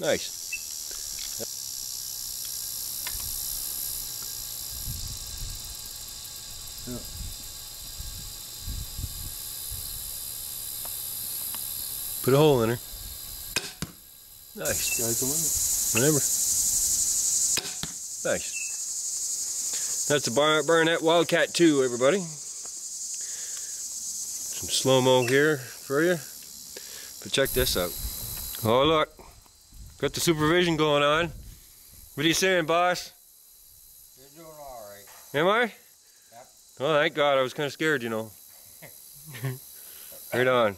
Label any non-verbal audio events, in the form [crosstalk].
Nice. Put a hole in her. Nice. Whatever. Nice. That's the Bar Barnett Wildcat 2, everybody. Some slow-mo here for you. But check this out. Oh, look. Got the supervision going on. What are you saying, boss? You're doing alright. Am I? Yep. Oh, thank God. I was kind of scared, you know. [laughs] right on.